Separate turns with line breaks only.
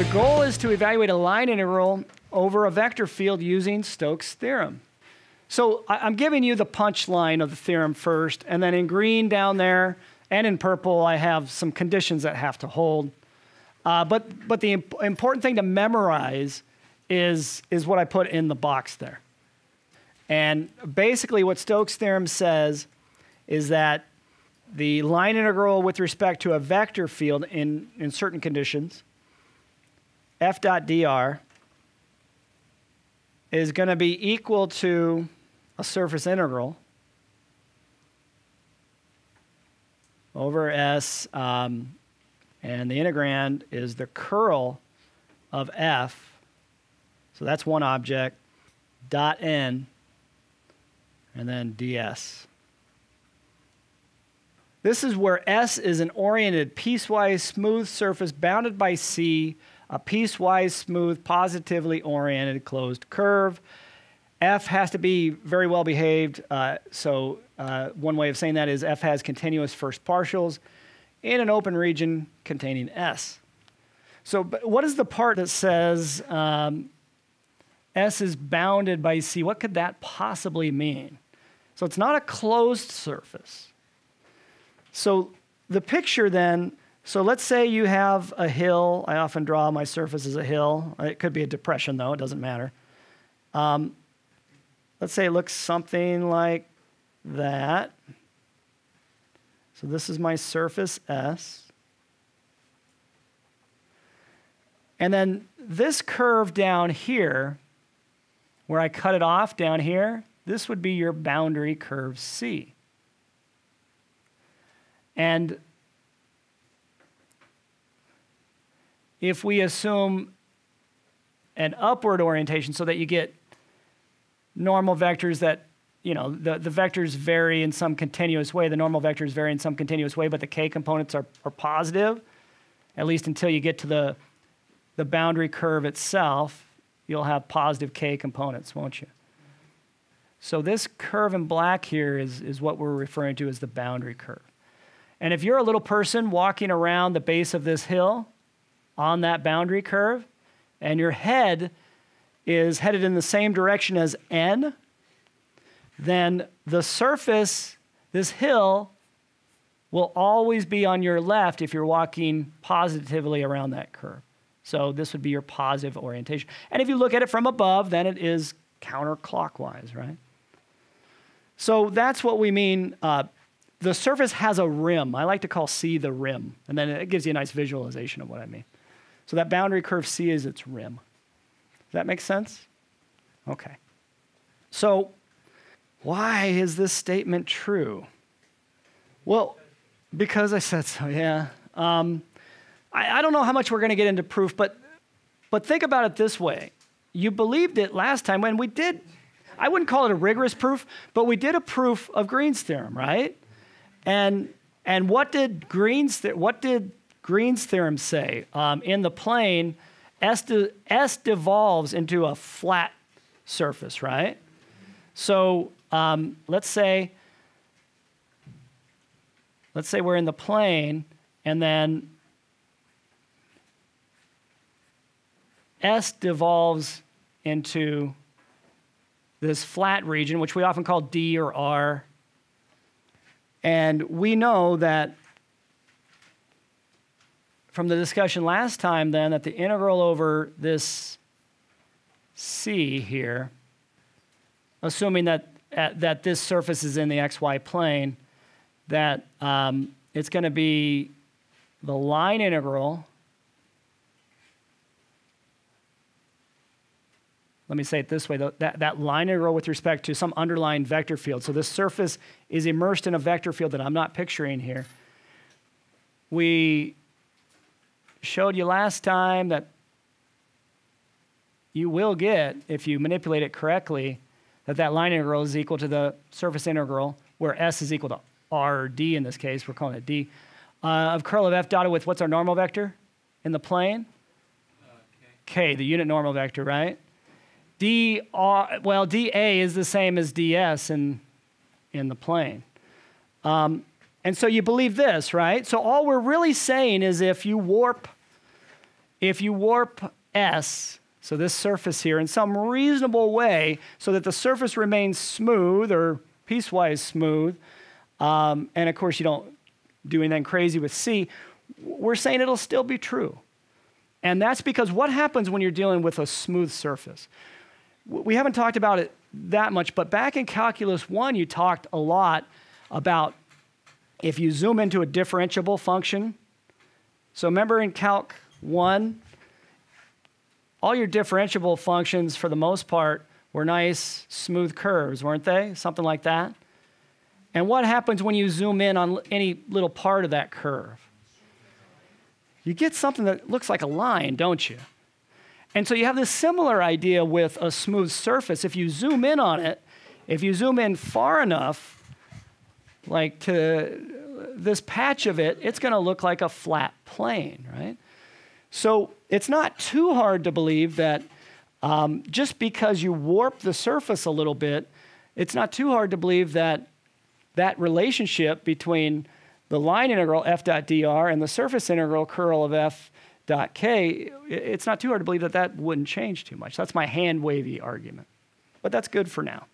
The goal is to evaluate a line integral over a vector field using Stokes' theorem. So I'm giving you the punchline of the theorem first, and then in green down there and in purple, I have some conditions that have to hold. Uh, but, but the imp important thing to memorize is, is what I put in the box there. And basically, what Stokes' theorem says is that the line integral with respect to a vector field in, in certain conditions, f dot dr, is going to be equal to a surface integral over S, um, and the integrand is the curl of F. So that's one object, dot N, and then ds. This is where S is an oriented, piecewise smooth surface bounded by C, a piecewise smooth, positively oriented closed curve. F has to be very well behaved. Uh, so uh, one way of saying that is F has continuous first partials in an open region containing S. So what is the part that says um, S is bounded by C? What could that possibly mean? So it's not a closed surface. So the picture then, so let's say you have a hill. I often draw my surface as a hill. It could be a depression, though, it doesn't matter. Um, let's say it looks something like that. So this is my surface S. And then this curve down here, where I cut it off down here, this would be your boundary curve C. And if we assume an upward orientation so that you get normal vectors that, you know, the, the vectors vary in some continuous way, the normal vectors vary in some continuous way, but the k components are, are positive, at least until you get to the, the boundary curve itself, you'll have positive k components, won't you? So this curve in black here is, is what we're referring to as the boundary curve. And if you're a little person walking around the base of this hill on that boundary curve, and your head is headed in the same direction as n, then the surface, this hill, will always be on your left if you're walking positively around that curve. So this would be your positive orientation. And if you look at it from above, then it is counterclockwise, right? So that's what we mean. Uh, the surface has a rim. I like to call C the rim, and then it gives you a nice visualization of what I mean. So that boundary curve C is its rim. Does that make sense? Okay. So, why is this statement true? Well, because I said so, yeah. Um, I, I don't know how much we're going to get into proof, but, but think about it this way. You believed it last time when we did I wouldn't call it a rigorous proof, but we did a proof of Green's theorem, right? And and what did Green's what did Green's theorem say? Um, in the plane, S, de, S devolves into a flat surface, right? So um, let's say let's say we're in the plane, and then S devolves into this flat region, which we often call D or R. And we know that from the discussion last time, then, that the integral over this C here, assuming that, uh, that this surface is in the xy plane, that um, it's going to be the line integral let me say it this way, that, that line integral with respect to some underlying vector field. So this surface is immersed in a vector field that I'm not picturing here. We showed you last time that you will get, if you manipulate it correctly, that that line integral is equal to the surface integral, where S is equal to R or D in this case, we're calling it D, uh, of curl of F dotted with what's our normal vector in the plane? Uh, K, the unit normal vector, right? D R, well, dA is the same as ds in, in the plane. Um, and so you believe this, right? So all we're really saying is if you warp if you warp S, so this surface here, in some reasonable way so that the surface remains smooth or piecewise smooth, um, and of course you don't do anything crazy with C, we're saying it'll still be true. And that's because what happens when you're dealing with a smooth surface? We haven't talked about it that much, but back in Calculus 1, you talked a lot about if you zoom into a differentiable function. So remember in Calc 1, all your differentiable functions, for the most part, were nice, smooth curves, weren't they? Something like that. And what happens when you zoom in on any little part of that curve? You get something that looks like a line, don't you? And so you have this similar idea with a smooth surface. If you zoom in on it, if you zoom in far enough, like to this patch of it, it's going to look like a flat plane, right? So it's not too hard to believe that um, just because you warp the surface a little bit, it's not too hard to believe that that relationship between the line integral f dot dr and the surface integral curl of f dot k, it's not too hard to believe that that wouldn't change too much. That's my hand wavy argument. But that's good for now.